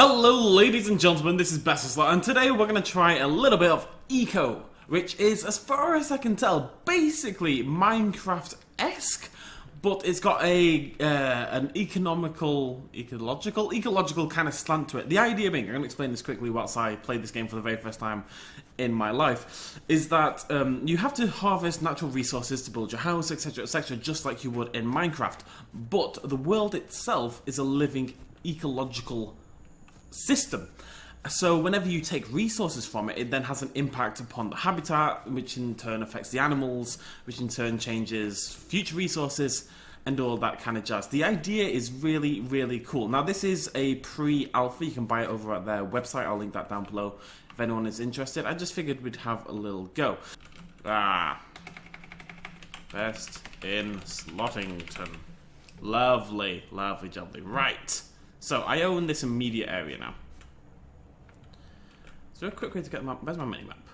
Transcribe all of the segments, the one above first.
Hello ladies and gentlemen, this is BestInSlot and today we're going to try a little bit of Eco, which is, as far as I can tell, basically Minecraft-esque, but it's got a uh, an economical, ecological, ecological kind of slant to it. The idea being, I'm going to explain this quickly whilst I played this game for the very first time in my life, is that um, you have to harvest natural resources to build your house, etc., etc., just like you would in Minecraft. But the world itself is a living ecological system. So whenever you take resources from it, it then has an impact upon the habitat, which in turn affects the animals, which in turn changes future resources and all that kind of jazz. The idea is really, really cool. Now this is a pre-alpha. You can buy it over at their website. I'll link that down below if anyone is interested. I just figured we'd have a little go. Ah. Best in Slottington. Lovely, lovely, lovely. Right. So I own this immediate area now. Is there a quick way to get map? Where's my mini map?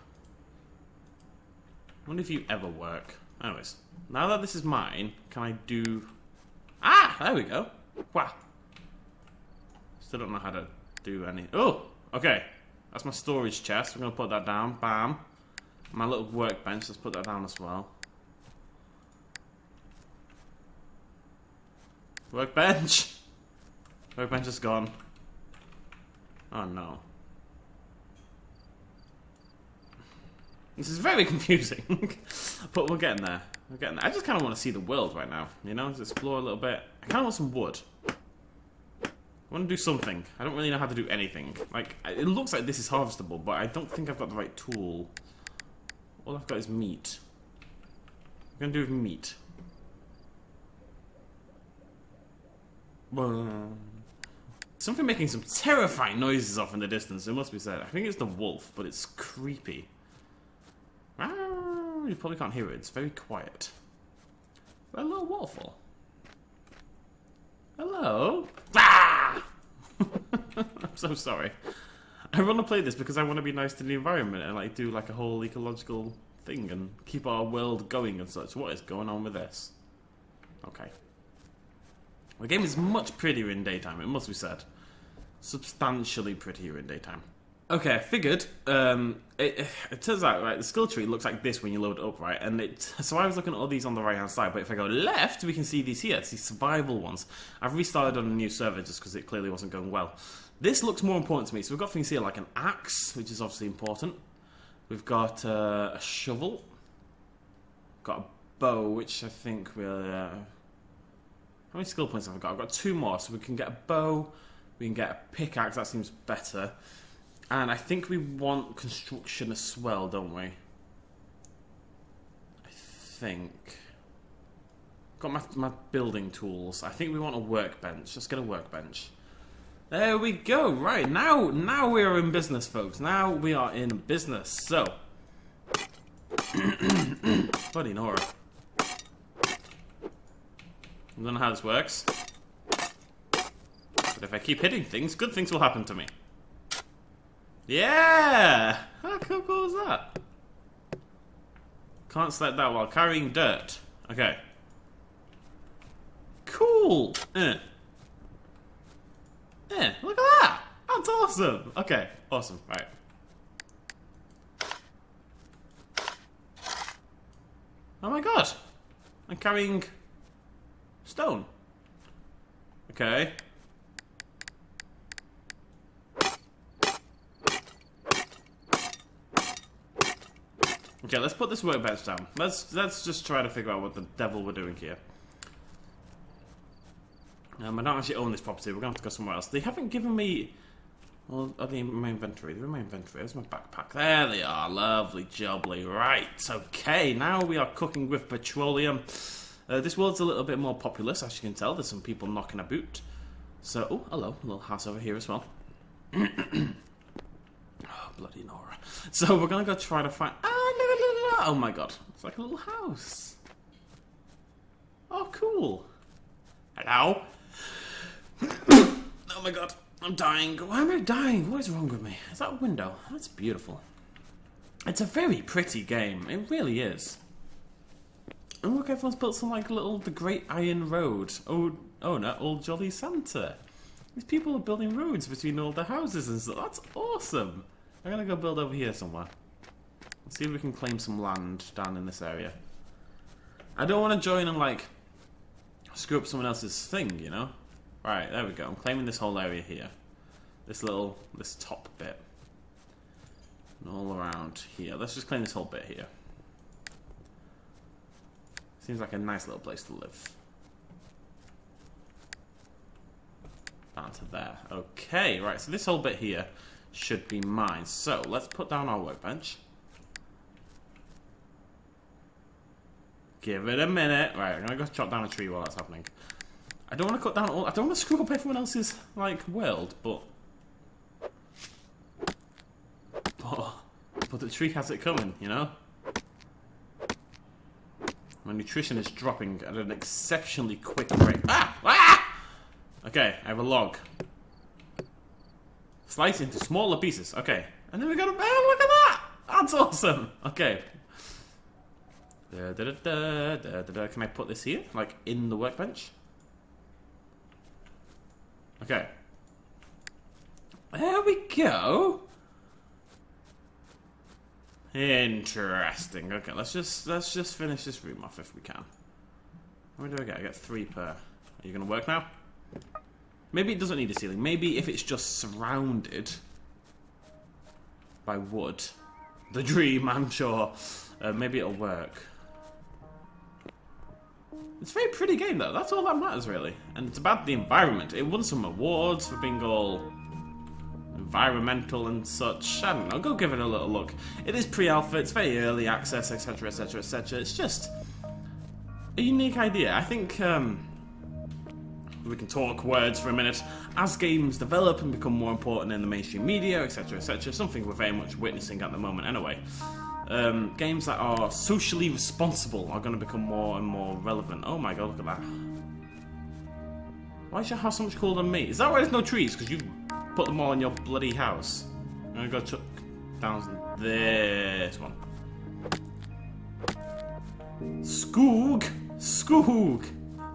I wonder if you ever work. Anyways, now that this is mine, can I do... Ah! There we go. Wow. Still don't know how to do any... Oh! Okay. That's my storage chest. We're going to put that down. Bam. My little workbench. Let's put that down as well. Workbench! Workbench is gone. Oh no. This is very confusing. but we're getting there. We're getting there. I just kind of want to see the world right now. You know, just explore a little bit. I kind of want some wood. I want to do something. I don't really know how to do anything. Like, it looks like this is harvestable, but I don't think I've got the right tool. All I've got is meat. I'm going to do with meat? Something making some terrifying noises off in the distance, it must be said. I think it's the wolf, but it's creepy. Ah, you probably can't hear it, it's very quiet. Hello, waffle. Hello? Ah! I'm so sorry. I want to play this because I want to be nice to the environment and like do like a whole ecological thing and keep our world going and such. What is going on with this? Okay. The game is much prettier in daytime, it must be said substantially prettier in daytime. Okay, I figured. Um, it, it, turns out, right, the skill tree looks like this when you load it up, right? And it, so I was looking at all these on the right hand side, but if I go left, we can see these here. It's these survival ones. I've restarted on a new server just because it clearly wasn't going well. This looks more important to me. So we've got things here like an axe, which is obviously important. We've got uh, a shovel. Got a bow, which I think we'll. Uh, how many skill points have I got? I've got two more, so we can get a bow we can get a pickaxe, that seems better. And I think we want construction as well, don't we? I think. Got my, my building tools. I think we want a workbench. Let's get a workbench. There we go. Right, now now we are in business, folks. Now we are in business. So. Bloody Nora. I don't know how this works. But if I keep hitting things, good things will happen to me. Yeah! How cool is that? Can't select that while carrying dirt. Okay. Cool! Eh. Eh, look at that! That's awesome! Okay, awesome, right. Oh my god! I'm carrying stone. Okay. Okay, let's put this workbench down. Let's let's just try to figure out what the devil we're doing here. Um, I don't actually own this property. We're going to have to go somewhere else. They haven't given me... Well, are they in my inventory? They're in my inventory. Where's my backpack? There they are. Lovely, jubbly. Right, okay. Now we are cooking with petroleum. Uh, this world's a little bit more populous, as you can tell. There's some people knocking about. So, oh, hello. A little house over here as well. oh, bloody Nora. So we're going to go try to find... Ah, Oh my god. It's like a little house. Oh, cool. Hello? oh my god. I'm dying. Why am I dying? What is wrong with me? Is that a window? That's beautiful. It's a very pretty game. It really is. And look, everyone's built some like little The Great Iron Road. Oh, oh no, Old Jolly Santa. These people are building roads between all the houses and stuff. That's awesome. I'm gonna go build over here somewhere. Let's see if we can claim some land down in this area. I don't want to join and like screw up someone else's thing, you know? Right, there we go. I'm claiming this whole area here. This little, this top bit. And all around here. Let's just claim this whole bit here. Seems like a nice little place to live. Down to there. Okay, right, so this whole bit here should be mine. So, let's put down our workbench. Give it a minute. Right, I'm gonna go chop down a tree while that's happening. I don't want to cut down all. I don't want to screw up everyone else's like world, but but but the tree has it coming, you know. My nutrition is dropping at an exceptionally quick rate. Ah! Ah! Okay, I have a log. Slice into smaller pieces. Okay, and then we got a. Oh, look at that! That's awesome. Okay. Da, da, da. Can I put this here, like in the workbench? Okay. There we go. Interesting. Okay, let's just let's just finish this room off if we can. How many do I get? I get three per. Are you gonna work now? Maybe it doesn't need a ceiling. Maybe if it's just surrounded by wood, the dream. I'm sure. Uh, maybe it'll work. It's a very pretty game, though. That's all that matters, really. And it's about the environment. It won some awards for being all environmental and such. I don't know. Go give it a little look. It is pre-alpha. It's very early access, etc., etc., etc. It's just a unique idea. I think um, we can talk words for a minute. As games develop and become more important in the mainstream media, etc., etc., something we're very much witnessing at the moment, anyway um, games that are socially responsible are going to become more and more relevant. Oh my god, look at that. Why is your house so much cooler than me? Is that why there's no trees? Because you put them all in your bloody house. I'm going to go down this one. Skoog! Skoog!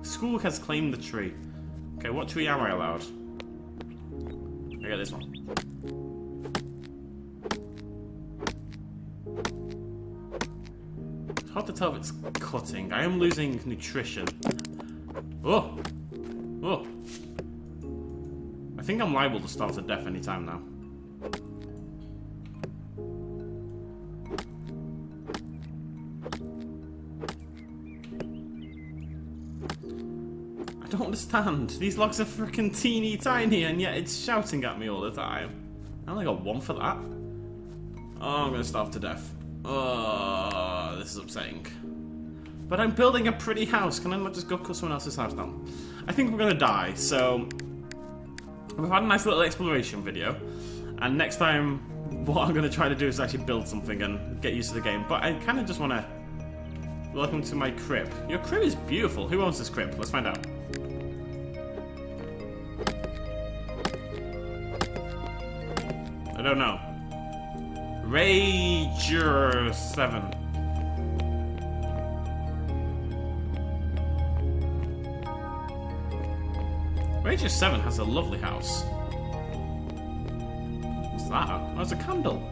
Skoog has claimed the tree. Okay, what tree am I allowed? I get this one. Hard to tell if it's cutting. I am losing nutrition. Oh! Oh! I think I'm liable to starve to death anytime now. I don't understand. These logs are freaking teeny tiny and yet it's shouting at me all the time. I only got one for that. Oh, I'm gonna starve to death. Oh, is upsetting. But I'm building a pretty house. Can I not just go cut someone else's house down? I think we're gonna die, so... We've had a nice little exploration video. And next time, what I'm gonna try to do is actually build something and get used to the game. But I kind of just wanna... Welcome to my crib. Your crib is beautiful. Who owns this crib? Let's find out. I don't know. Rager 7. Rager 7 has a lovely house. What's that? Oh, it's a candle.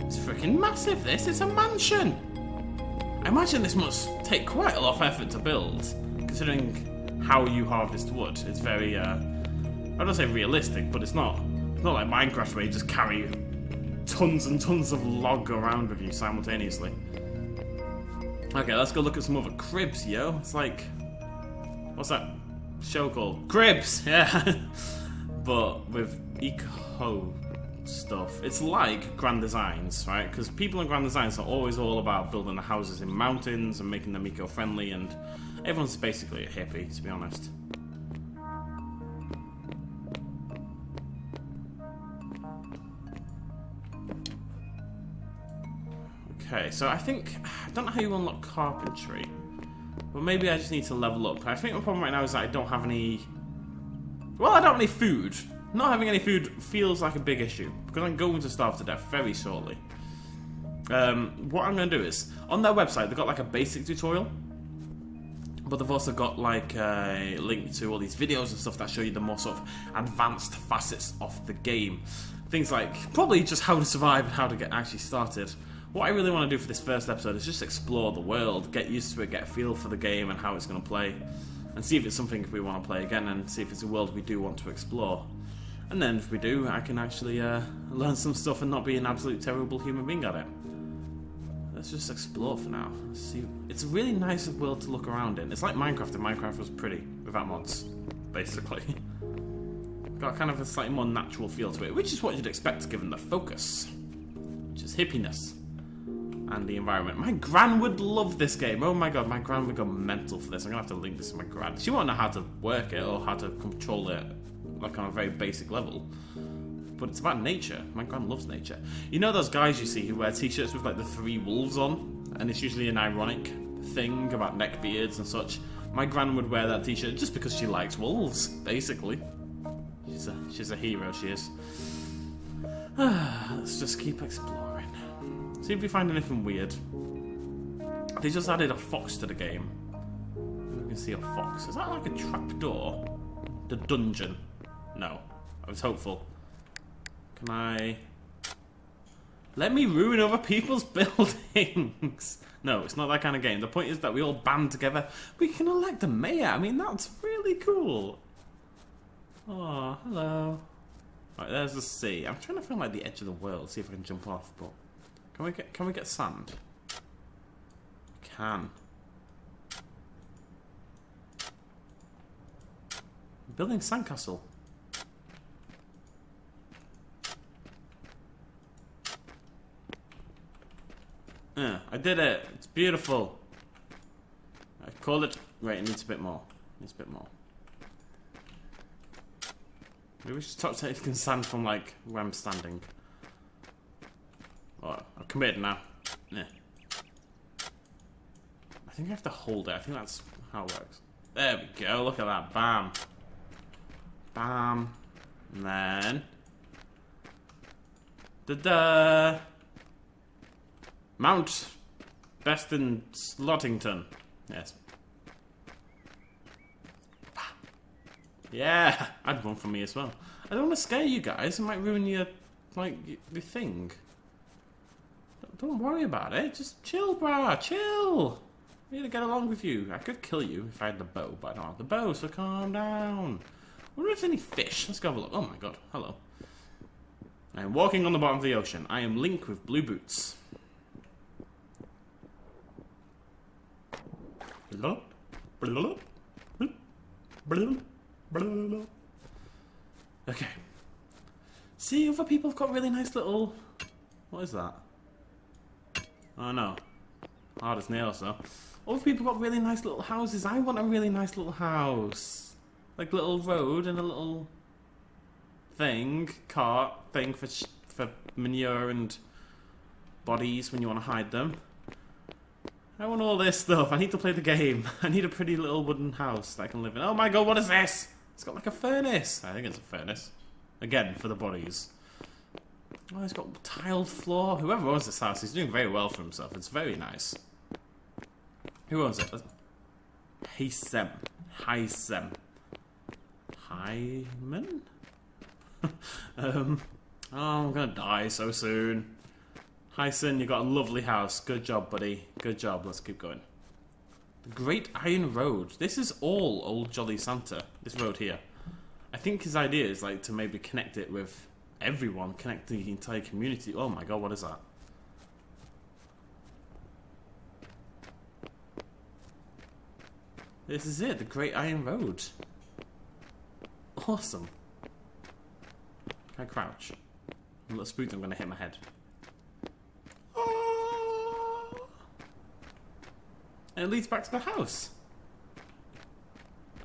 It's freaking massive, this. It's a mansion. I imagine this must take quite a lot of effort to build, considering how you harvest wood. It's very, uh, I don't say realistic, but it's not. It's not like Minecraft where you just carry tons and tons of log around with you simultaneously. Okay, let's go look at some other cribs, yo. It's like, what's that show called? Cribs, yeah. but with eco stuff. It's like Grand Designs, right? Because people in Grand Designs are always all about building the houses in mountains and making them eco-friendly, and everyone's basically a hippie, to be honest. Okay, so I think... I don't know how you unlock carpentry. But maybe I just need to level up. I think the problem right now is that I don't have any... Well, I don't have any food. Not having any food feels like a big issue. Because I'm going to starve to death very shortly. Um, what I'm going to do is... On their website, they've got like a basic tutorial. But they've also got like a link to all these videos and stuff that show you the more sort of advanced facets of the game. Things like probably just how to survive and how to get actually started. What I really want to do for this first episode is just explore the world, get used to it, get a feel for the game and how it's going to play, and see if it's something we want to play again and see if it's a world we do want to explore. And then if we do, I can actually uh, learn some stuff and not be an absolute terrible human being at it let's just explore for now. Let's see, it's a really nice world to look around in. It's like Minecraft, and Minecraft was pretty without mods, basically. Got kind of a slightly more natural feel to it, which is what you'd expect given the focus, which is hippiness and the environment. My gran would love this game. Oh my god, my gran would go mental for this. I'm gonna have to link this to my gran. She won't know how to work it or how to control it, like on a very basic level but it's about nature. My gran loves nature. You know those guys you see who wear t-shirts with like the three wolves on, and it's usually an ironic thing about neck beards and such. My gran would wear that t-shirt just because she likes wolves, basically. She's a she's a hero. She is. Let's just keep exploring. See if we find anything weird. They just added a fox to the game. We can see a fox. Is that like a trapdoor? The dungeon? No. I was hopeful. Can I... Let me ruin other people's buildings! no, it's not that kind of game. The point is that we all band together. We can elect a mayor. I mean, that's really cool. Oh, hello. Right, there's the sea. I'm trying to find like the edge of the world, see if I can jump off, but can we get can we get sand? We Can. Building sandcastle. Yeah, I did it. It's beautiful. I call it. Wait, it needs a bit more. It needs a bit more. Maybe we should stop taking sand from like where I'm standing. Oh, I've committed now. Yeah. I think I have to hold it. I think that's how it works. There we go. Look at that. Bam. Bam. And then. Da da. Mount Best in Slottington. Yes. Yeah, I'd one for me as well. I don't want to scare you guys. It might ruin your, like, your thing. Don't worry about it. Just chill, brah. Chill. I need to get along with you. I could kill you if I had the bow, but I don't have the bow, so calm down. I wonder if there's any fish. Let's go have a look. Oh my god. Hello. I am walking on the bottom of the ocean. I am Link with blue boots. Okay. See, other people have got really nice little... What is that? Oh no. Hard as nails though. Other people got really nice little houses. I want a really nice little house. Like little road and a little thing, cart thing for for manure and bodies when you want to hide them. I want all this stuff. I need to play the game. I need a pretty little wooden house that I can live in. Oh my god, what is this? It's got like a furnace. I think it's a furnace. Again, for the bodies. Oh, it's got tiled floor. Whoever owns this house, he's doing very well for himself. It's very nice. Who owns it? Haysem. Haysem. Hyman? um, oh, I'm gonna die so soon. Hyson, you got a lovely house. Good job, buddy. Good job. Let's keep going. The Great Iron Road. This is all Old Jolly Santa. This road here. I think his idea is like to maybe connect it with everyone, connecting the entire community. Oh my god, what is that? This is it, the Great Iron Road. Awesome. Can I crouch? I'm a little spooked I'm to hit my head. And it leads back to the house.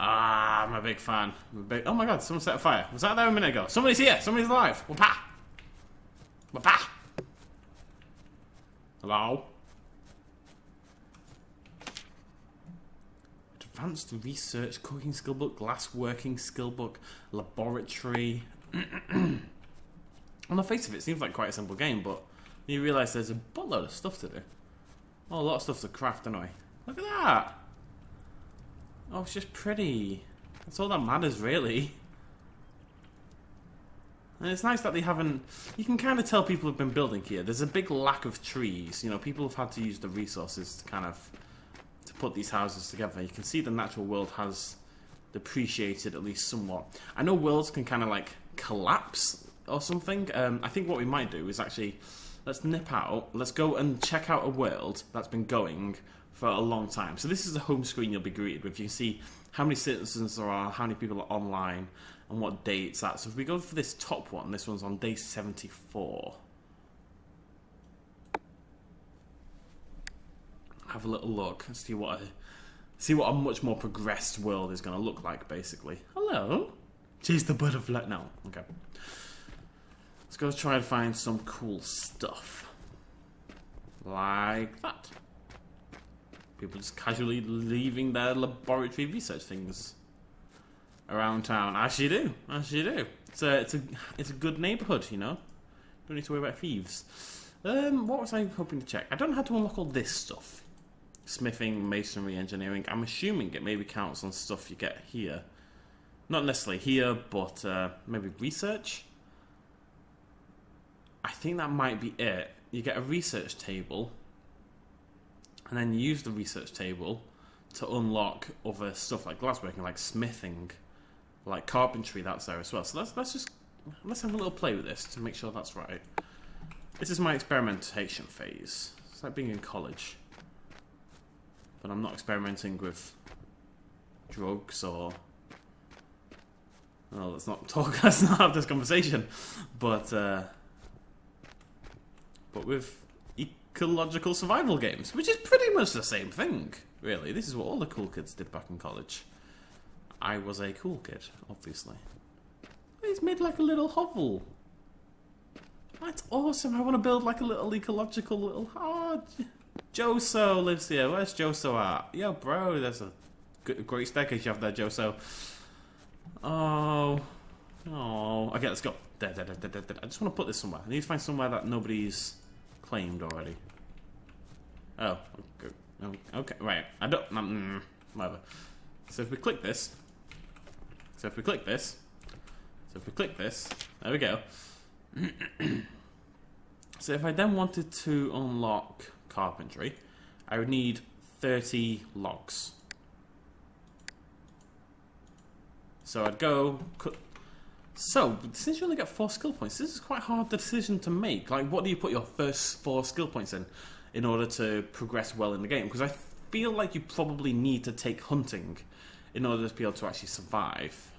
Ah, I'm a big fan. A big... Oh my god, someone set a fire. Was that there a minute ago? Somebody's here. Somebody's alive. Wapa. Wapa. Hello? Advanced Research Cooking Skill Book, Glass Working Skill Book, Laboratory. On the face of it, it seems like quite a simple game, but you realise there's a buttload of stuff to do. Oh, a lot of stuff to craft anyway. Look at that! Oh, it's just pretty. That's all that matters, really. And it's nice that they haven't. You can kind of tell people have been building here. There's a big lack of trees. You know, people have had to use the resources to kind of to put these houses together. You can see the natural world has depreciated at least somewhat. I know worlds can kind of like collapse or something. Um, I think what we might do is actually let's nip out. Let's go and check out a world that's been going for a long time. So this is the home screen you'll be greeted with. You can see how many citizens there are, how many people are online, and what day it's at. So if we go for this top one, this one's on day 74. Have a little look and see what a, see what a much more progressed world is going to look like, basically. Hello? She's the butterfly. No, okay. Let's go try and find some cool stuff. Like that. People just casually leaving their laboratory research things around town. As you do, as you do. A it's a it's a good neighbourhood, you know. Don't need to worry about thieves. Um, what was I hoping to check? I don't know how to unlock all this stuff. Smithing, masonry, engineering. I'm assuming it maybe counts on stuff you get here. Not necessarily here, but uh, maybe research. I think that might be it. You get a research table and then use the research table to unlock other stuff like glassworking, like smithing, like carpentry. That's there as well. So let's let's just let's have a little play with this to make sure that's right. This is my experimentation phase. It's like being in college, but I'm not experimenting with drugs or. Well, let's not talk. Let's not have this conversation, but uh, but with ecological survival games, which is pretty much the same thing, really. This is what all the cool kids did back in college. I was a cool kid, obviously. He's made like a little hovel. That's awesome. I want to build like a little ecological little. Oh, Joso lives here. Where's Joso at? Yo, bro, there's a great staircase you have there, Joso. Oh. Oh. Okay, let's go. I just want to put this somewhere. I need to find somewhere that nobody's claimed already. Oh, okay. Oh, okay. Right. I don't. Um, whatever. So if we click this, so if we click this, so if we click this, there we go. so if I then wanted to unlock carpentry, I would need 30 logs. So I'd go so, since you only get four skill points, this is quite a hard decision to make. Like, what do you put your first four skill points in in order to progress well in the game? Because I feel like you probably need to take hunting in order to be able to actually survive.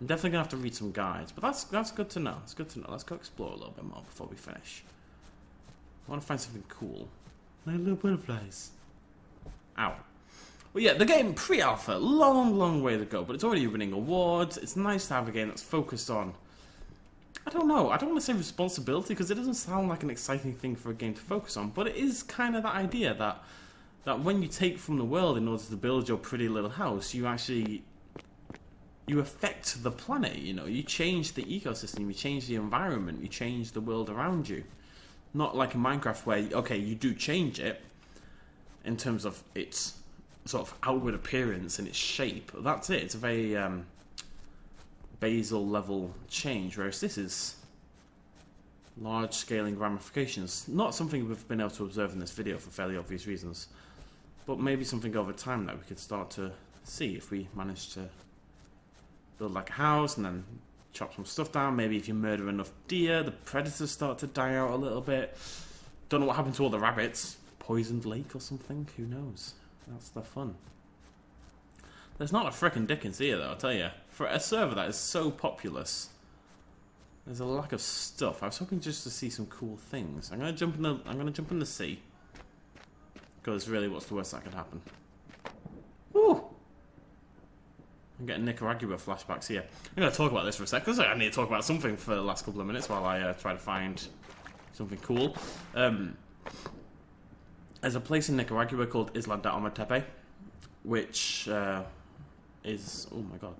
I'm definitely gonna have to read some guides, but that's that's good to know. It's good to know. Let's go explore a little bit more before we finish. I want to find something cool. Like little butterflies. Ow. Well, yeah, the game pre-alpha, long, long way to go, but it's already winning awards. It's nice to have a game that's focused on. I don't know. I don't want to say responsibility because it doesn't sound like an exciting thing for a game to focus on, but it is kind of that idea that that when you take from the world in order to build your pretty little house, you actually you affect the planet. You know, you change the ecosystem, you change the environment, you change the world around you. Not like in Minecraft where okay, you do change it in terms of its sort of outward appearance and its shape. That's it. It's a very um, basal level change, whereas this is large scaling ramifications. Not something we've been able to observe in this video for fairly obvious reasons, but maybe something over time that we could start to see if we manage to build like a house and then chop some stuff down. Maybe if you murder enough deer, the predators start to die out a little bit. Don't know what happened to all the rabbits. Poisoned lake or something? Who knows? That's the fun. There's not a frickin' Dickens here, though, I'll tell you. For a server that is so populous, there's a lack of stuff. I was hoping just to see some cool things. I'm gonna jump in the. I'm gonna jump in the sea. Because really, what's the worst that could happen? Woo! I'm getting Nicaragua flashbacks here. I'm gonna talk about this for a sec because I need to talk about something for the last couple of minutes while I uh, try to find something cool. Um, there's a place in Nicaragua called Isla de Ometepe, which uh, is oh my god,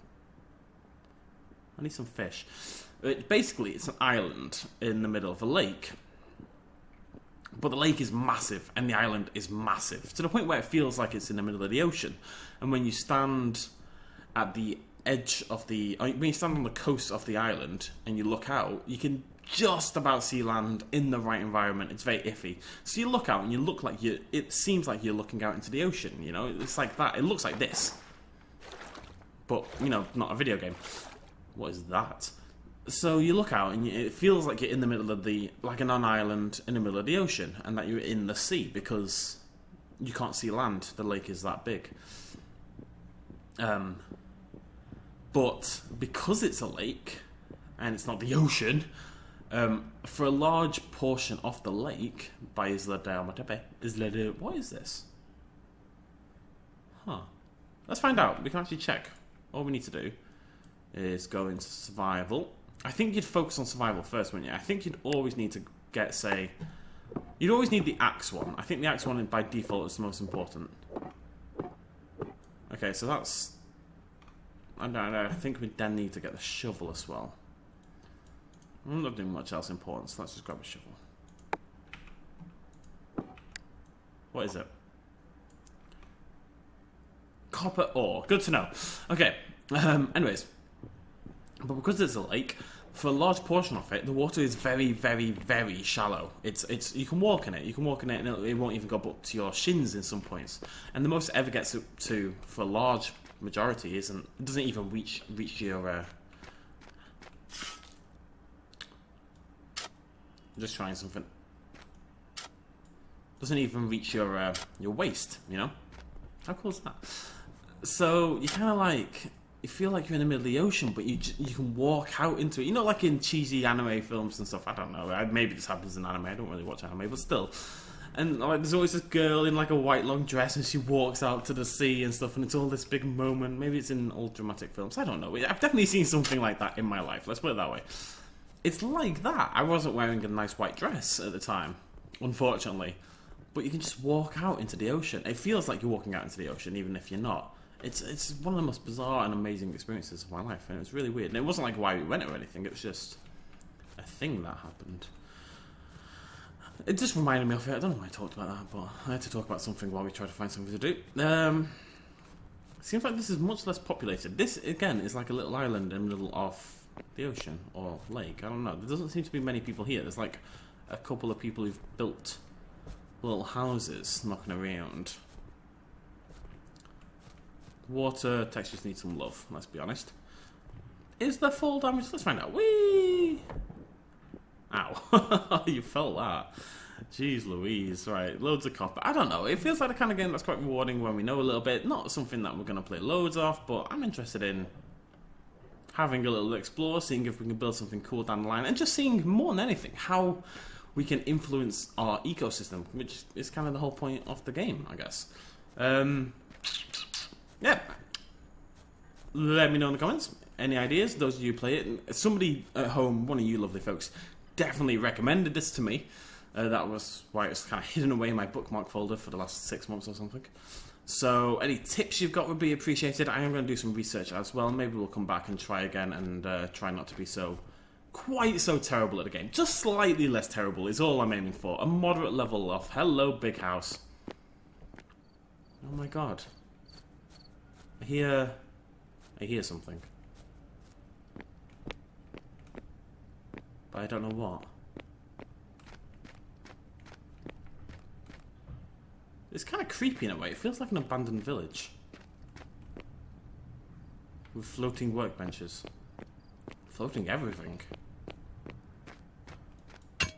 I need some fish. It, basically, it's an island in the middle of a lake, But the lake is massive and the island is massive to the point where it feels like it's in the middle of the ocean. And when you stand at the edge of the uh, when you stand on the coast of the island and you look out, you can just about see land in the right environment. It's very iffy. So you look out and you look like you. It seems like you're looking out into the ocean. You know, it's like that. It looks like this, but you know, not a video game. What is that? So you look out and you, it feels like you're in the middle of the like an island in the middle of the ocean, and that you're in the sea because you can't see land. The lake is that big. Um, but because it's a lake and it's not the ocean, um, for a large portion of the lake by Isla de Ometepe, Isla de what is this? Huh. Let's find out. We can actually check. All we need to do is go into survival. I think you'd focus on survival first, wouldn't you? I think you'd always need to get, say, you'd always need the axe one. I think the axe one by default is the most important. Okay, so that's. I don't know. I think we then need to get the shovel as well. I'm not doing much else important, so let's just grab a shovel. What is it? Copper ore. Good to know. Okay. Um, anyways, but because it's a lake, for a large portion of it, the water is very, very, very shallow. It's, it's, you can walk in it. You can walk in it, and it won't even go up to your shins in some points. And the most it ever gets to, for a large majority, isn't it doesn't even reach reach your. Uh, I'm just trying something. Doesn't even reach your uh, your waist. You know, how cool is that? So you kind of like you feel like you're in the middle of the ocean, but you you can walk out into it. You know, like in cheesy anime films and stuff. I don't know. Maybe this happens in anime. I don't really watch anime, but still. And like, there's always this girl in like a white long dress, and she walks out to the sea and stuff, and it's all this big moment. Maybe it's in old dramatic films. I don't know. I've definitely seen something like that in my life. Let's put it that way. It's like that. I wasn't wearing a nice white dress at the time, unfortunately. But you can just walk out into the ocean. It feels like you're walking out into the ocean, even if you're not it's it's one of the most bizarre and amazing experiences of my life, and it was really weird. And it wasn't like why we went or anything; it was just a thing that happened. It just reminded me of it. I don't know why I talked about that, but I had to talk about something while we tried to find something to do. Um, seems like this is much less populated. This again is like a little island in the middle of the ocean or lake. I don't know. There doesn't seem to be many people here. There's like a couple of people who've built little houses knocking around. Water textures need some love, let's be honest. Is there fall damage? Let's find out. Whee! Ow. you felt that. Jeez Louise. Right, loads of copper. I don't know. It feels like the kind of game that's quite rewarding when we know a little bit. Not something that we're going to play loads of, but I'm interested in having a little explore, seeing if we can build something cool down the line, and just seeing more than anything how we can influence our ecosystem, which is kind of the whole point of the game, I guess. Um, yeah. Let me know in the comments. Any ideas? Those of you who play it. Somebody at home, one of you lovely folks, definitely recommended this to me. Uh, that was why it's kind of hidden away in my bookmark folder for the last six months or something. So, any tips you've got would be appreciated. I am going to do some research as well. Maybe we'll come back and try again and uh, try not to be so quite so terrible at the game. Just slightly less terrible is all I'm aiming for. A moderate level of hello, big house. Oh my god. I hear... I hear something. But I don't know what. It's kind of creepy in a way. It feels like an abandoned village. With floating workbenches. Floating everything. Is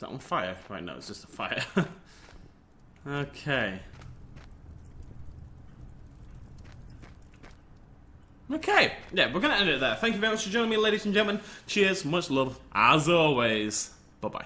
that on fire? Right, no, it's just a fire. okay. Okay, yeah, we're going to end it there. Thank you very much for joining me, ladies and gentlemen. Cheers, much love, as always. Bye-bye.